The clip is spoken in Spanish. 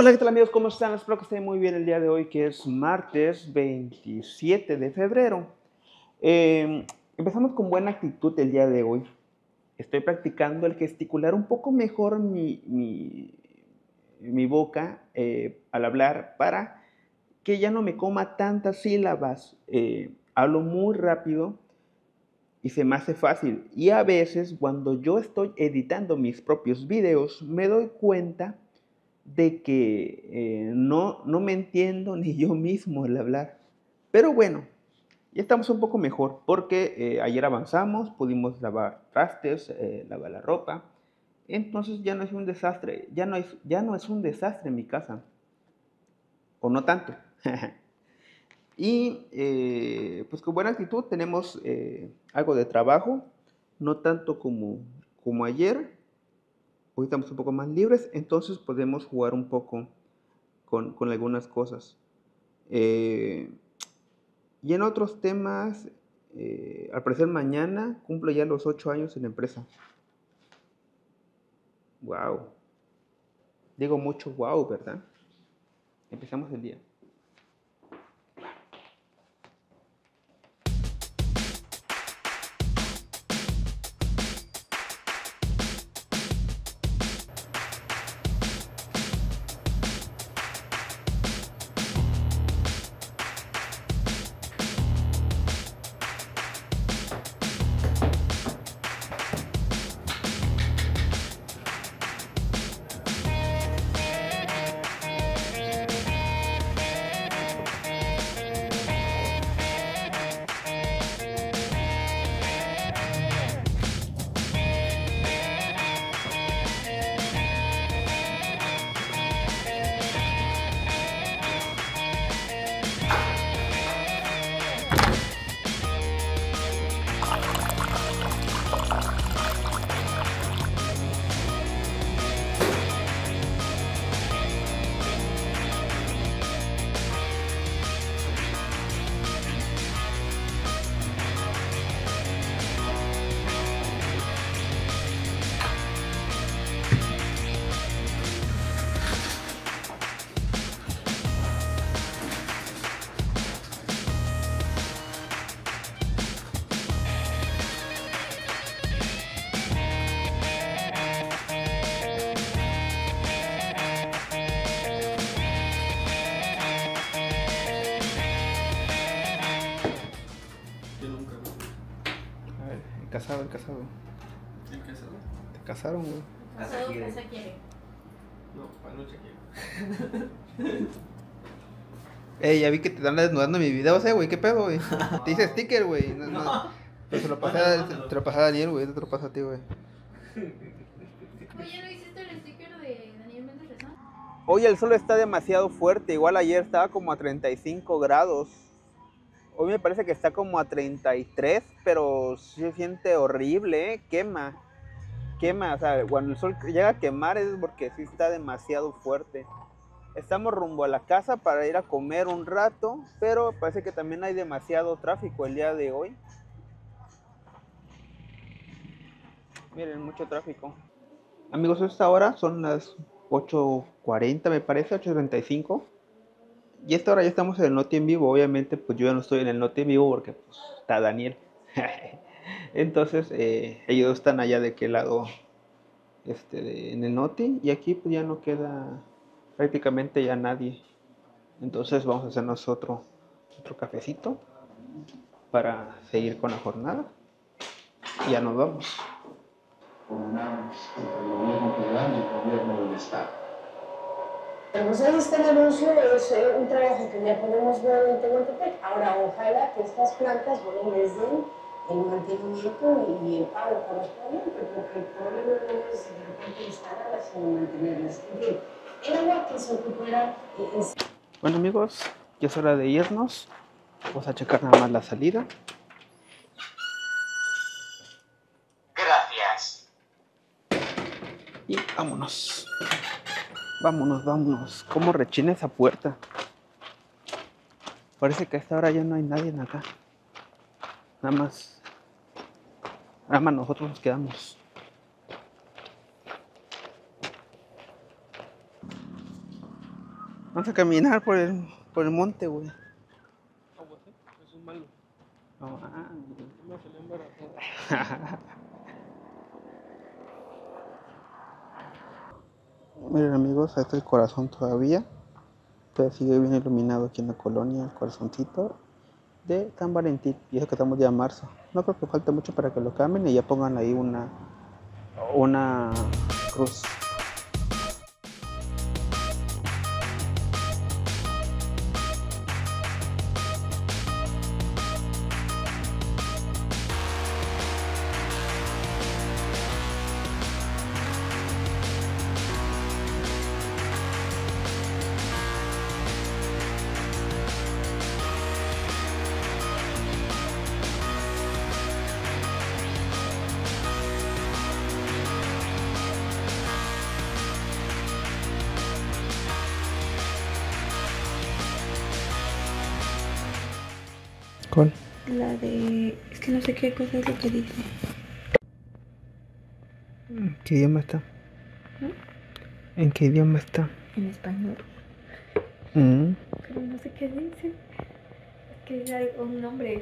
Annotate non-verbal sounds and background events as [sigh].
Hola, ¿qué tal amigos? ¿Cómo están? Espero que estén muy bien el día de hoy, que es martes 27 de febrero. Eh, empezamos con buena actitud el día de hoy. Estoy practicando el gesticular un poco mejor mi, mi, mi boca eh, al hablar para que ya no me coma tantas sílabas. Eh, hablo muy rápido y se me hace fácil. Y a veces cuando yo estoy editando mis propios videos me doy cuenta de que eh, no, no me entiendo [laughs] ni yo mismo el hablar. Pero bueno, ya estamos un poco mejor porque eh, ayer avanzamos, pudimos lavar trastes, eh, lavar la ropa. Entonces ya no es un desastre, ya no es, ya no es un desastre en mi casa. O no tanto. [laughs] y pues con buena actitud tenemos algo de trabajo, no tanto como, como ayer. Hoy estamos un poco más libres, entonces podemos jugar un poco con, algunas cosas. Eh, y en otros temas, eh, al parecer mañana cumplo ya los ocho años en la empresa. Wow. Digo mucho wow, ¿verdad? Empezamos el día. Casado, el casado. ¿El casado? Te casaron, güey. Casa Casado, quiere. casa quiere. No, para noche quiero. [laughs] Ey, ya vi que te están desnudando mis videos, eh, güey. ¿Qué pedo, güey? Te hice sticker, güey. No, no. Pero se lo pasé a, te lo pasé a Daniel, güey. Te lo paso a ti, güey. Oye, ¿no hiciste el sticker de Daniel Méndez Rezán? Hoy el sol está demasiado fuerte. Igual ayer estaba como a 35 grados. Hoy me parece que está como a 33, pero se siente horrible, ¿eh? Quema. Quema, o sea, cuando el sol llega a quemar es porque sí está demasiado fuerte. Estamos rumbo a la casa para ir a comer un rato, pero parece que también hay demasiado tráfico el día de hoy. Miren, mucho tráfico. Amigos, a esta hora son las 8.40, me parece, 8.35. Y esta hora ya estamos en el Noti en vivo. Obviamente, pues yo ya no estoy en el Noti en vivo porque pues, está Daniel. [laughs] Entonces, eh, ellos están allá de qué lado este, de- en el Noti. Y aquí pues ya no queda prácticamente ya nadie. Entonces vamos a hacernos otro, otro cafecito para seguir con la jornada. Y ya nos vamos. el gobierno federal y el gobierno del estado. Pues ahí está el anuncio, es eh, un trabajo que ya tenemos nuevamente en Tehuantepec. Ahora, ojalá que estas plantas, bueno, les den el mantenimiento y el pago correspondiente, porque el problema no es de repente instalarlas, sino mantenerlas. En fin, el agua que se recupera es Bueno amigos, ya es hora de irnos. Vamos a checar nada más la salida. Gracias. Y vámonos. Vámonos, vámonos. ¿Cómo rechina esa puerta? Parece que a esta hora ya no hay nadie en acá. Nada más. Nada más nosotros nos quedamos. Vamos a caminar por el, por el monte, güey. ¿sí? Eso es malo. No, ah, [laughs] No me salió embarazada. Miren amigos, ahí está el corazón todavía. Todavía sigue bien iluminado aquí en la colonia, el corazoncito de San Valentín. Y eso que estamos ya en marzo. No creo que falte mucho para que lo cambien y ya pongan ahí una, una cruz. ¿Cuál? La de. Es que no sé qué cosa es lo que dice. ¿Qué idioma está? ¿No? ¿En qué idioma está? En español. Mm. Pero no sé qué dice. Es que algo- un nombre